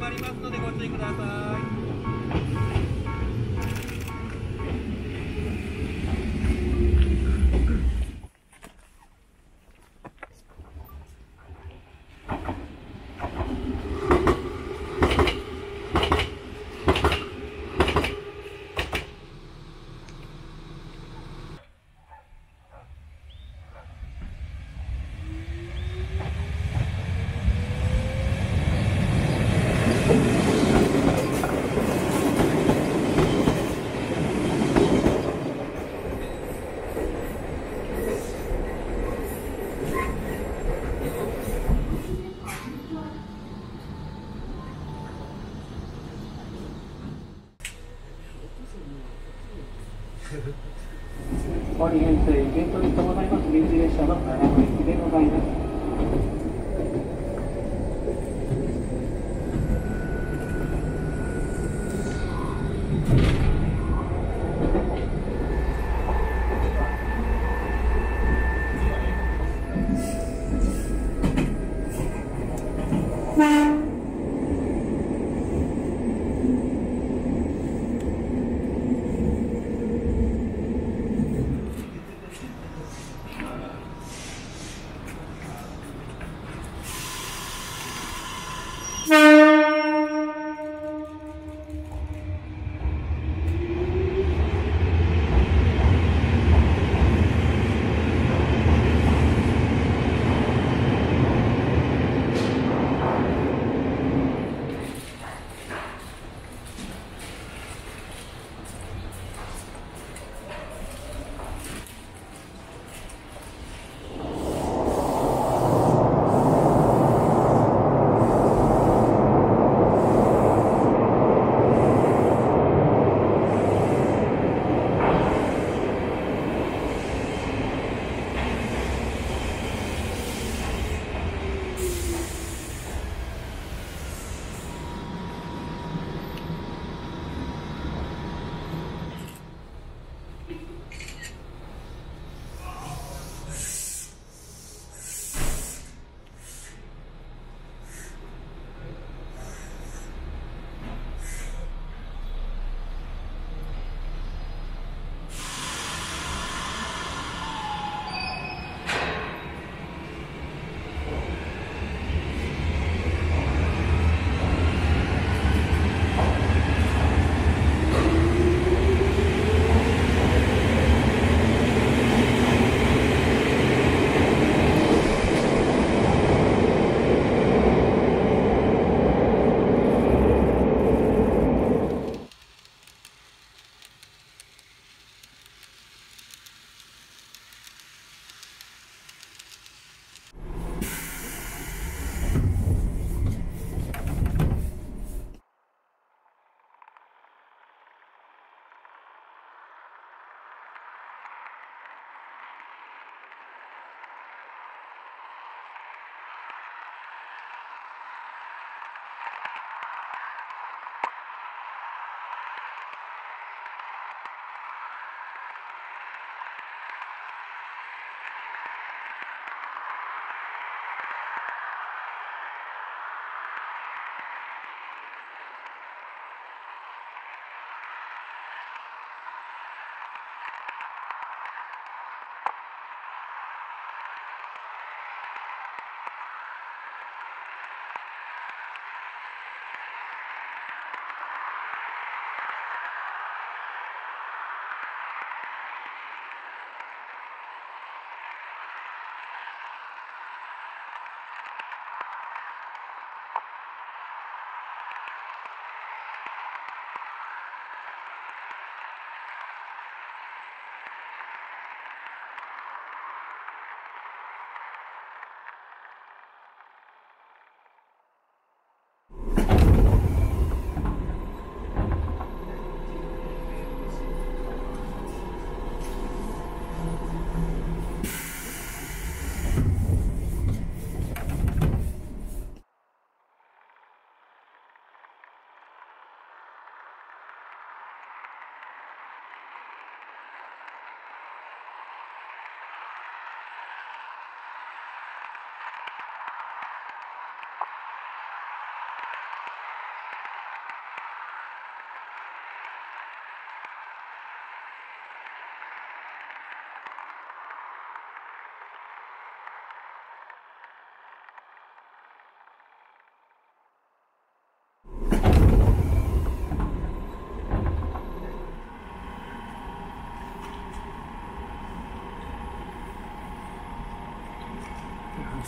止まりますのでご注意ください。オリエントへゲートに伴います臨時列車の長野駅でございます。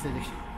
wechsel dich.